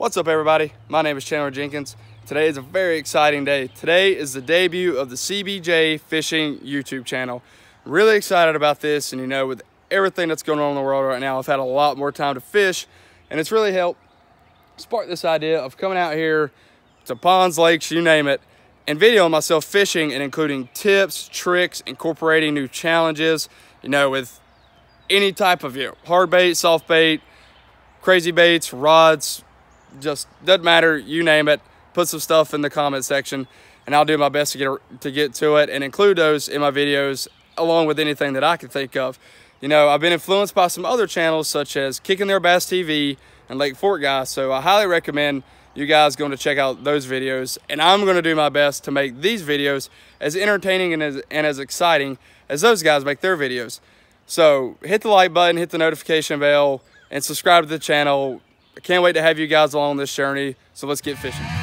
What's up everybody? My name is Chandler Jenkins. Today is a very exciting day. Today is the debut of the CBJ Fishing YouTube channel. Really excited about this and you know with everything that's going on in the world right now, I've had a lot more time to fish and it's really helped spark this idea of coming out here to ponds, lakes, you name it, and videoing myself fishing and including tips, tricks, incorporating new challenges, you know, with any type of you know, hard bait, soft bait, crazy baits, rods, just doesn't matter, you name it. Put some stuff in the comment section and I'll do my best to get to get to it and include those in my videos along with anything that I can think of. You know, I've been influenced by some other channels such as Kicking Their Bass TV and Lake Fork Guy, so I highly recommend you guys going to check out those videos and I'm going to do my best to make these videos as entertaining and as, and as exciting as those guys make their videos. So hit the like button, hit the notification bell, and subscribe to the channel. I can't wait to have you guys along this journey. So let's get fishing.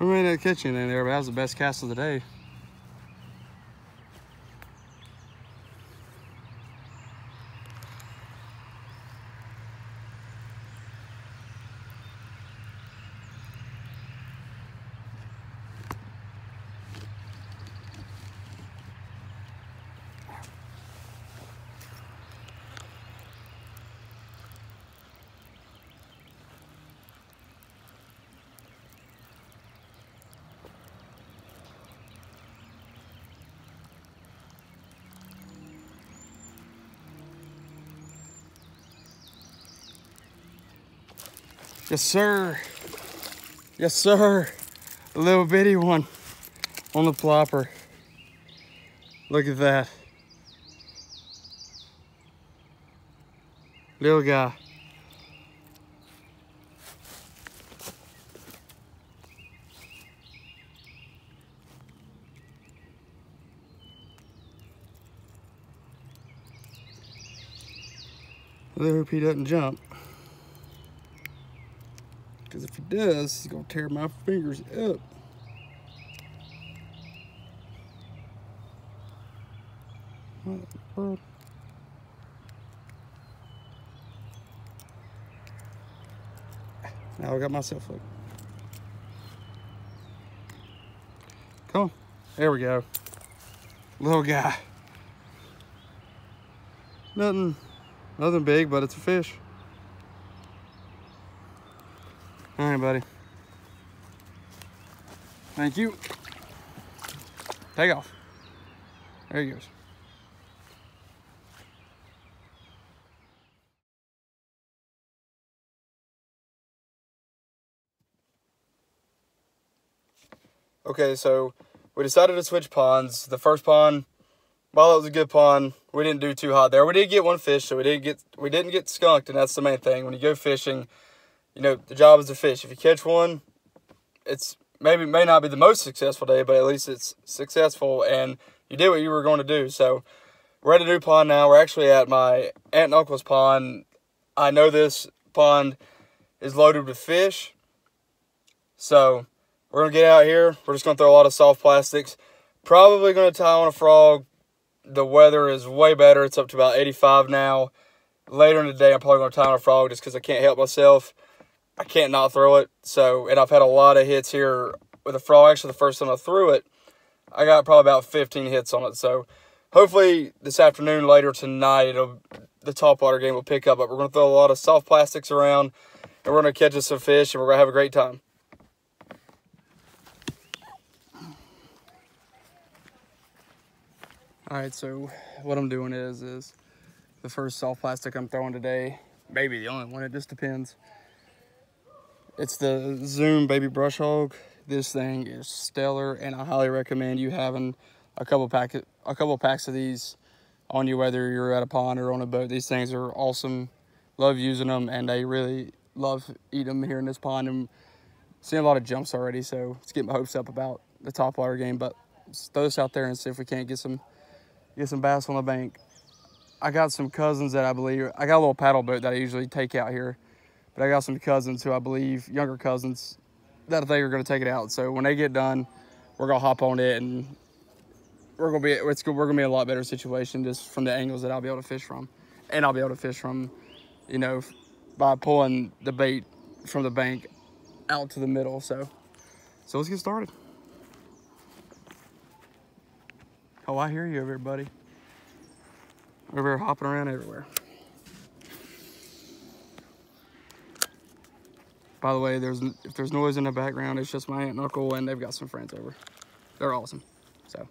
We may not catch in there, but that was the best cast of the day. Yes, sir. Yes, sir. A little bitty one on the plopper. Look at that. Little guy. I hope he doesn't jump. Does, going to tear my fingers up. Now I got myself hooked. Come on. There we go. Little guy. Nothing, nothing big, but it's a fish. Right, buddy. Thank you. Take off. There he goes. Okay, so we decided to switch ponds. The first pond, while it was a good pond, we didn't do too hot there. We did get one fish, so we didn't get we didn't get skunked, and that's the main thing. When you go fishing, you know, the job is to fish. If you catch one, it's maybe may not be the most successful day, but at least it's successful and you did what you were going to do. So we're at a new pond now. We're actually at my aunt and uncle's pond. I know this pond is loaded with fish. So we're gonna get out here. We're just gonna throw a lot of soft plastics. Probably gonna tie on a frog. the weather is way better. It's up to about 85 now. Later in the day, I'm probably to tie on a frog just because I can't help myself. I can't not throw it. So, and I've had a lot of hits here with a frog. Actually, the first time I threw it, I got probably about 15 hits on it. So, hopefully this afternoon, later tonight, it'll the top water game will pick up. But we're going to throw a lot of soft plastics around, and we're going to catch us some fish, and we're going to have a great time. All right, so what I'm doing is is the first soft plastic I'm throwing today, maybe the only one. It just depends. It's the Zoom Baby Brush Hog. This thing is stellar, and I highly recommend you having a couple pack a couple packs of these on you, whether you're at a pond or on a boat. These things are awesome. Love using them, and I really love eating them here in this pond. And seeing a lot of jumps already, so let's get my hopes up about the top water game. But throw this out there and see if we can't get some get some bass on the bank. I got some cousins that I believe, I got a little paddle boat that I usually take out here, but I got some cousins who I believe, younger cousins, that I think are gonna take it out. So when they get done, we're gonna hop on it and we're gonna be, it's, we're gonna be in a lot better situation just from the angles that I'll be able to fish from. And I'll be able to fish from, you know, by pulling the bait from the bank out to the middle. So, so let's get started. Oh, I hear you over here, buddy. Over here hopping around everywhere. By the way, there's if there's noise in the background, it's just my aunt and uncle, and they've got some friends over. They're awesome. So.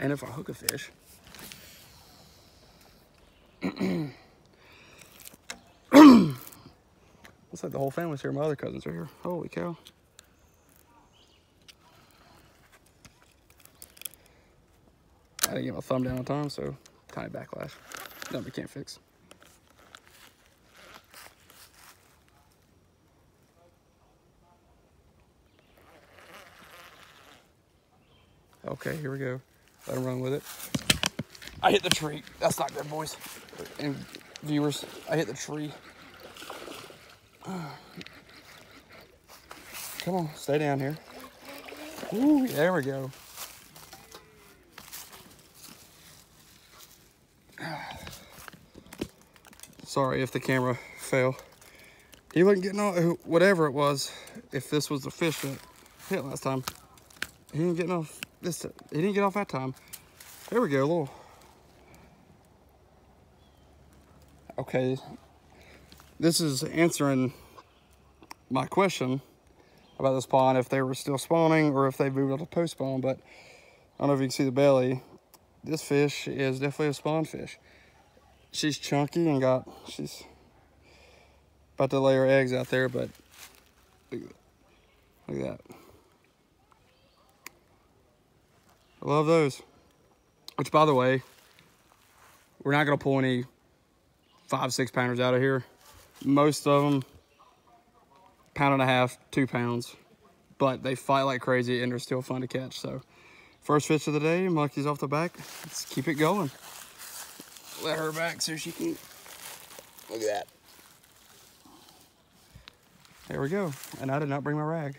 And if I hook a fish. Looks like the whole family's here. My other cousins are here. Holy cow. I didn't get my thumb down on time, so tiny backlash. Nothing we can't fix. Okay, here we go. Let him run with it. I hit the tree. That's not good, boys and viewers. I hit the tree. Come on, stay down here. Ooh, there we go. Sorry if the camera fell. He wasn't getting off, whatever it was, if this was the fish that hit last time. He didn't get off this, he didn't get off that time. There we go, a little. Okay, this is answering my question about this pond, if they were still spawning or if they moved on to post spawn, but I don't know if you can see the belly. This fish is definitely a spawn fish. She's chunky and got, she's about to lay her eggs out there, but look at that. I love those. Which, by the way, we're not going to pull any five, six pounders out of here. Most of them, pound and a half, two pounds. But they fight like crazy and they're still fun to catch. So, first fish of the day, monkey's off the back. Let's keep it going. Let her back so she can, look at that. There we go. And I did not bring my rag.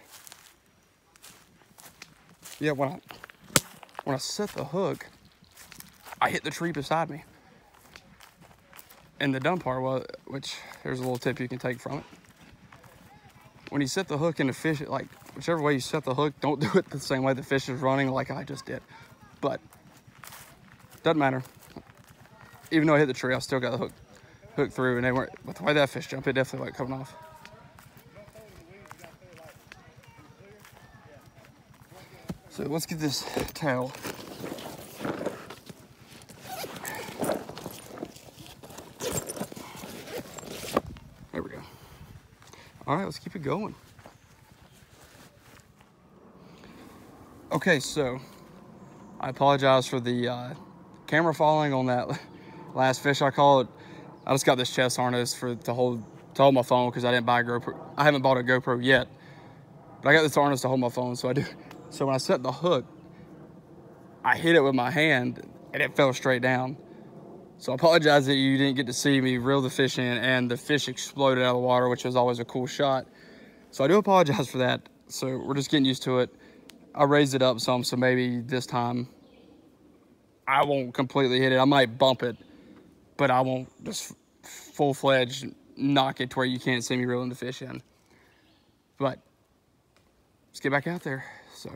Yeah, when I when I set the hook, I hit the tree beside me. And the dumb part was, which there's a little tip you can take from it. when you set the hook in the fish, like whichever way you set the hook, don't do it the same way the fish is running like I just did. But doesn't matter. Even though I hit the tree, I still got the hook hook through and they weren't, with the way that fish jumped, it definitely like coming off. So let's get this tail. There we go. All right, let's keep it going. Okay, so I apologize for the uh, camera falling on that last fish I caught. I just got this chest harness for to hold to hold my phone because I didn't buy a GoPro. I haven't bought a GoPro yet, but I got this harness to hold my phone. So I do. So when I set the hook, I hit it with my hand and it fell straight down. So I apologize that you didn't get to see me reel the fish in and the fish exploded out of the water, which was always a cool shot. So I do apologize for that. So we're just getting used to it. I raised it up some, so maybe this time I won't completely hit it. I might bump it, but I won't just full-fledged knock it to where you can't see me reeling the fish in. But let's get back out there. So,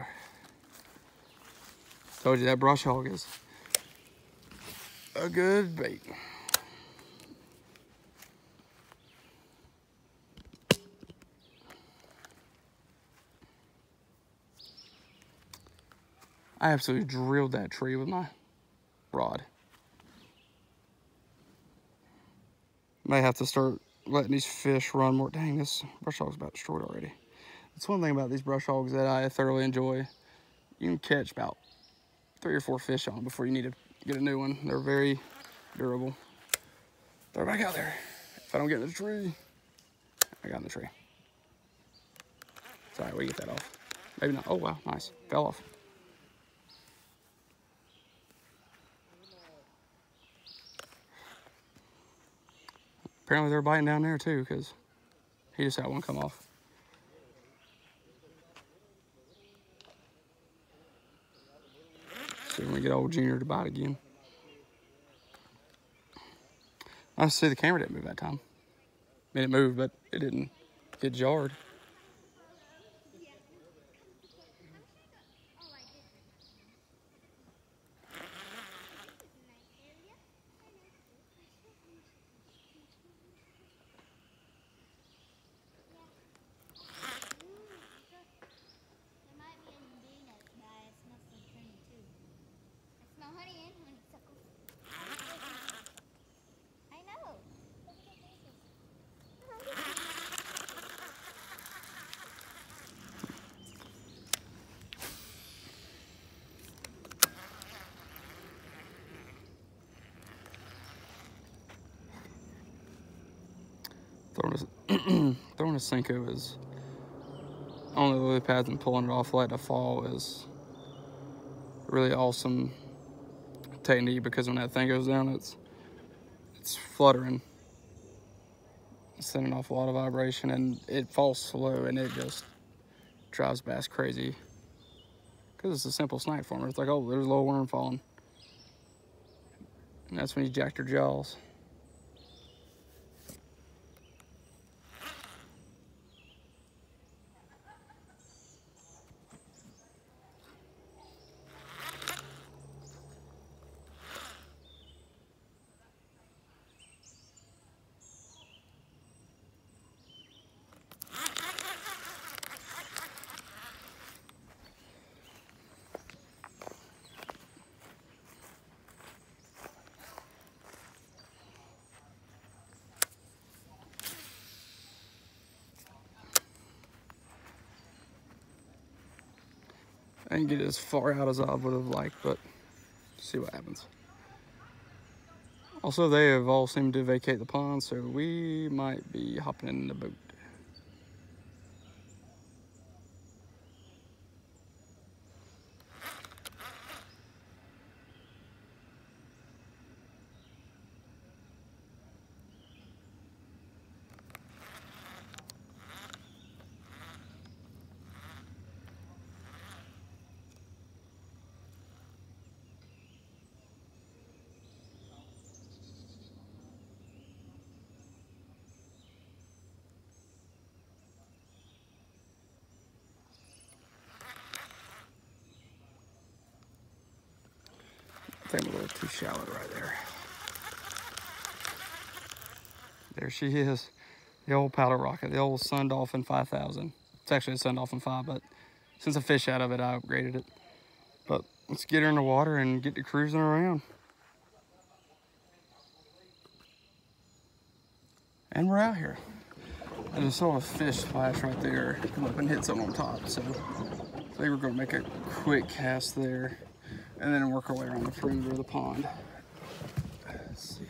told you that brush hog is a good bait. I absolutely drilled that tree with my rod. May have to start letting these fish run more. Dang, this brush hog's about destroyed already. That's one thing about these brush hogs that I thoroughly enjoy. You can catch about three or four fish on them before you need to get a new one. They're very durable. Throw it back out there. If I don't get in the tree, I got in the tree. Sorry, we get that off. Maybe not. Oh, wow, nice. Fell off. Apparently they're biting down there too because he just had one come off. See when we get old Junior to bite again. I see the camera didn't move that time. I mean, it moved, but it didn't get jarred. Throwing a, Senko is on the lily pads and pulling it off letting it fall is really awesome technique because when that thing goes down, it's it's fluttering, sending off a lot of vibration, and it falls slow, and it just drives bass crazy. Because it's a simple snack for them. It's like, oh, there's a little worm falling. And that's when you jack your jaws. I get as far out as I would have liked, but see what happens. Also, they have all seemed to vacate the pond, so we might be hopping in the boat. Came a little too shallow right there. There she is. The old powder rocket, the old Sun Dolphin 5000. It's actually a Sun Dolphin 5, but since I fish out of it, I upgraded it. But let's get her in the water and get to cruising around. And we're out here. I just saw a fish splash right there, come up and hit something on top. So I think we're gonna make a quick cast there and then work our way around the perimeter of the pond. Let's see.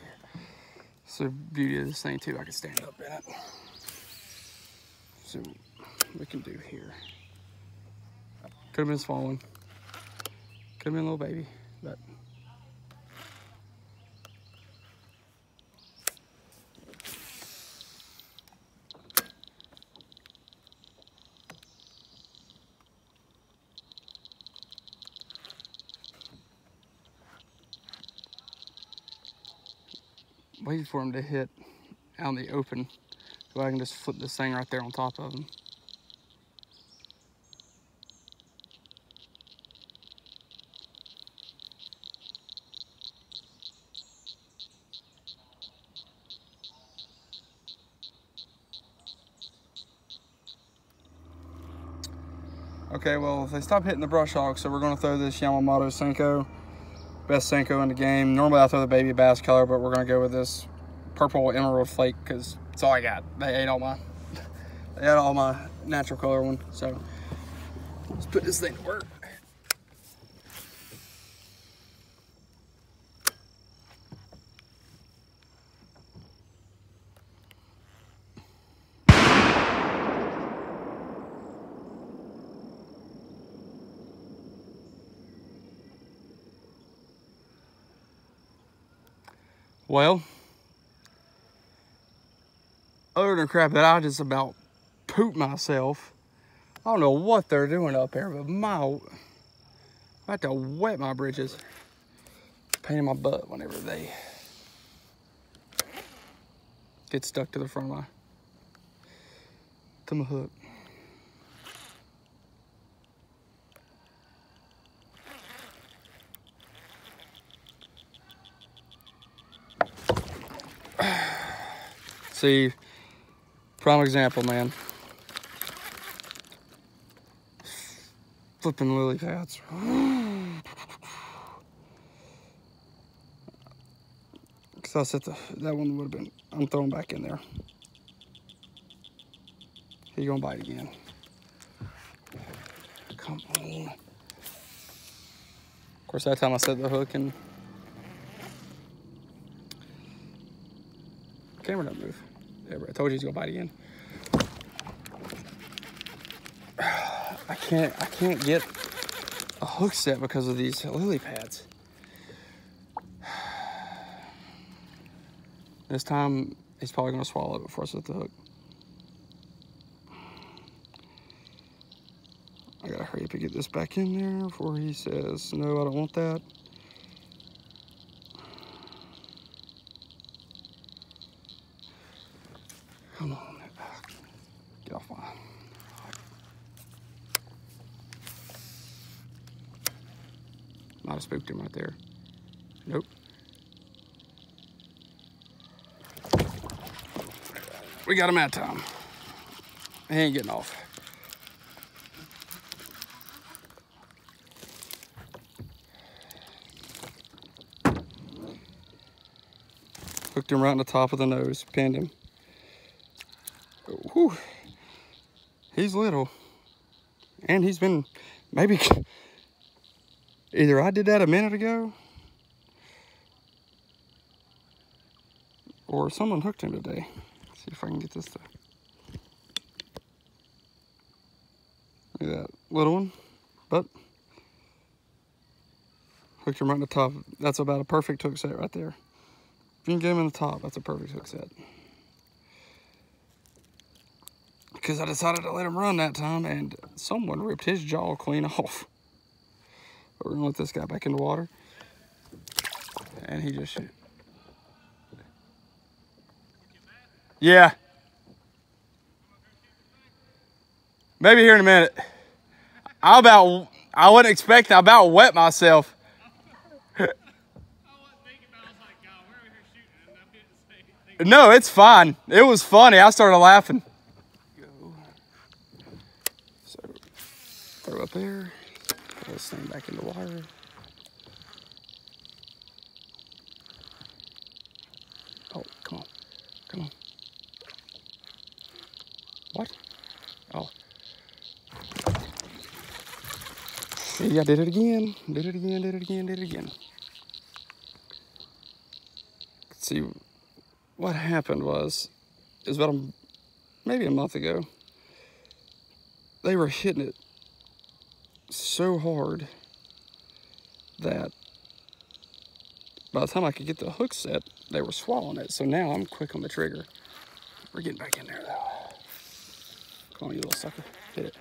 So beauty of this thing too, I can stand up in it. So we can do here. Could have been small one. Could have been a little baby, but for him to hit out in the open so I can just flip this thing right there on top of him. Okay, well, if they stop hitting the brush hog, so we're gonna throw this Yamamoto Senko best Senko in the game. Normally I throw the baby bass color, but we're gonna go with this purple emerald flake because it's all I got. They ate all my, they had all my natural color one. So let's put this thing to work. Well, other than crap that I just about pooped myself. I don't know what they're doing up there, but my, I have to wet my britches. Pain in my butt whenever they get stuck to the front of my, to my hook. See, prime example, man. Flipping lily pads. Cause I said the, that one would have been, I'm throwing back in there. He gonna bite again. Come on. Of course, that time I set the hook and camera don't move. I told you he's gonna bite again. I can't, I can't get a hook set because of these lily pads. This time, he's probably gonna swallow it before I set the hook. I gotta hurry up and get this back in there before he says, no, I don't want that. Come on. Get off my. Might have spooked him right there. Nope. We got him at time. He ain't getting off. Hooked him right on the top of the nose, pinned him. Whew. He's little. And he's been, maybe, either I did that a minute ago, or someone hooked him today. Let's see if I can get this to, look at that little one, but hooked him right in the top. That's about a perfect hook set right there. If you can get him in the top, that's a perfect hook set. because I decided to let him run that time and someone ripped his jaw clean off. We're gonna let this guy back in the water. And he just shoot. Yeah. Maybe here in a minute. I about, I wouldn't expect, I about wet myself. no, it's fine. It was funny. I started laughing. Throw up there. Put this thing back in the water. Oh, come on. Come on. What? Oh. See, I did it again. Did it again, did it again, did it again. See, what happened was, is about a, maybe a month ago, they were hitting it so hard that by the time I could get the hook set, they were swallowing it. So now I'm quick on the trigger. We're getting back in there though. Come on, you little sucker. Hit it.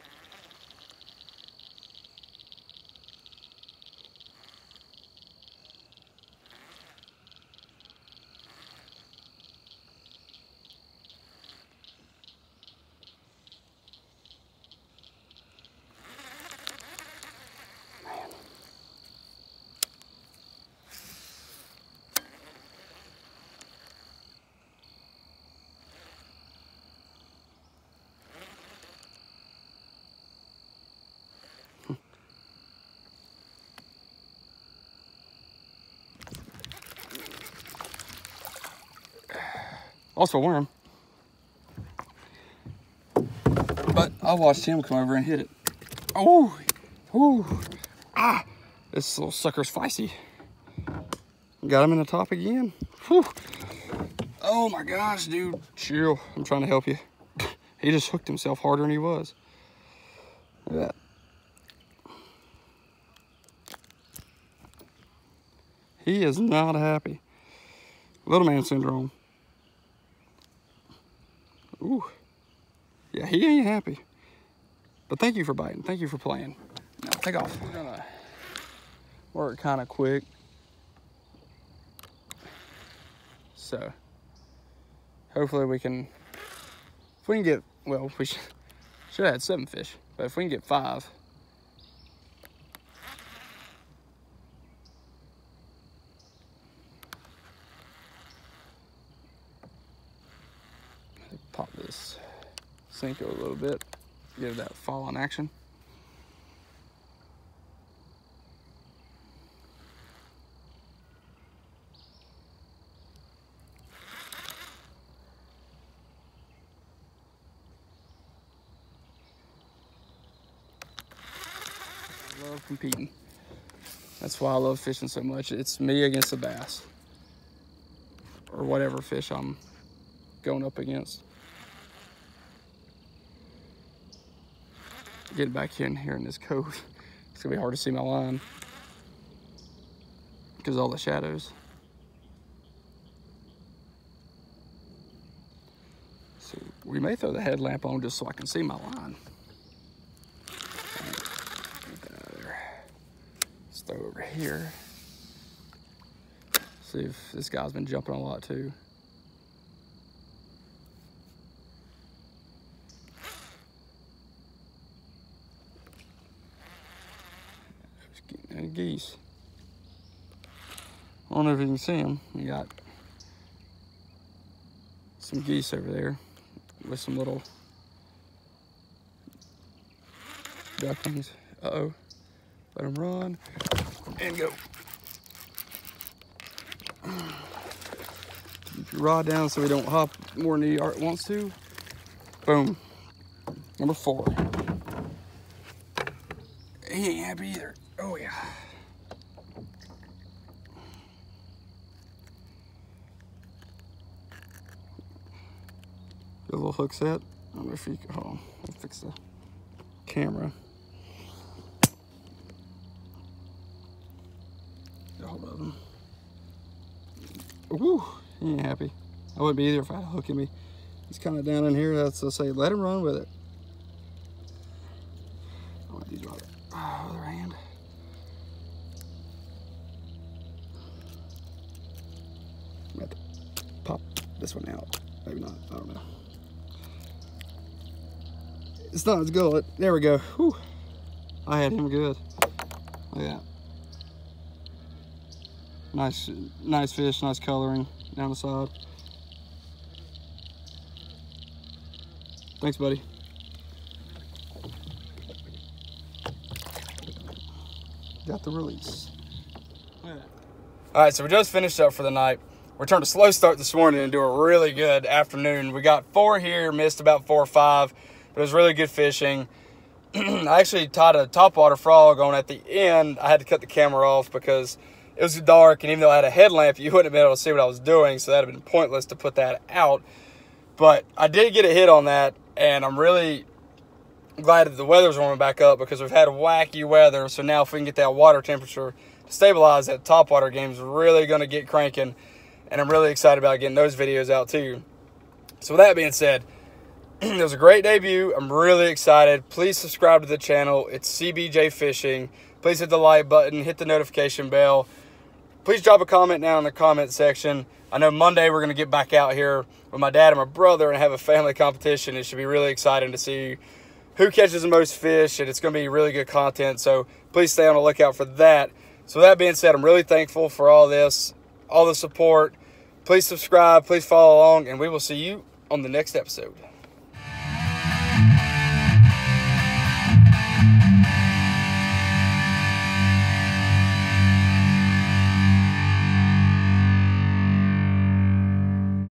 Also worm. But I watched him come over and hit it. Oh, oh, ah, this little sucker's feisty. Got him in the top again. Whew. Oh my gosh, dude, chill. I'm trying to help you. He just hooked himself harder than he was. Look at that. He is not happy. Little man syndrome. Ooh. Yeah, he ain't happy. But thank you for biting. Thank you for playing. Now, take off. We're gonna work kind of quick. So, hopefully we can, if we can get, well, we should, should have had seven fish, but if we can get five, pop this Senko a little bit, give that fall on action. love competing. That's why I love fishing so much. It's me against the bass or whatever fish I'm going up against. Get back in here in this cove. It's gonna be hard to see my line because all the shadows. So we may throw the headlamp on just so I can see my line. Let's throw over here. See if this guy's been jumping a lot too. and geese. I don't know if you can see them. We got some geese over there with some little ducklings. Uh-oh. Let them run and go. Keep your rod down so we don't hop more than he wants to. Boom. Number four. He ain't happy either. Oh yeah. Got a little hook set. I know if you can, hold on, I'll fix the camera. Get hold of him. Woo, he ain't happy. I wouldn't be either if I had a hook in me. He's kind of down in here. That's to say, let him run with it. I want to my other hand. I'm going to pop this one out. Maybe not. I don't know. It's not as good. There we go. Whew. I had him good. That. Nice, nice fish, nice coloring down the side. Thanks, buddy. Got the release. All right, so we just finished up for the night. We turned a slow start this morning and do a really good afternoon. We got four here, missed about four or five, but it was really good fishing. I actually tied a topwater frog on at the end. I had to cut the camera off because it was dark, and even though I had a headlamp, you wouldn't have been able to see what I was doing, so that'd have been pointless to put that out. But I did get a hit on that, and I'm really glad that the weather's warming back up because we've had wacky weather. So now if we can get that water temperature to stabilize, that topwater game is really going to get cranking. And I'm really excited about getting those videos out too. So with that being said, it was a great debut. I'm really excited. Please subscribe to the channel. It's CBJ Fishing. Please hit the like button, hit the notification bell. Please drop a comment down in the comment section. I know Monday we're going to get back out here with my dad and my brother and have a family competition. It should be really exciting to see who catches the most fish, and it's going to be really good content. So please stay on the lookout for that. So with that being said, I'm really thankful for all this, all the support. Please subscribe, please follow along, and we will see you on the next episode.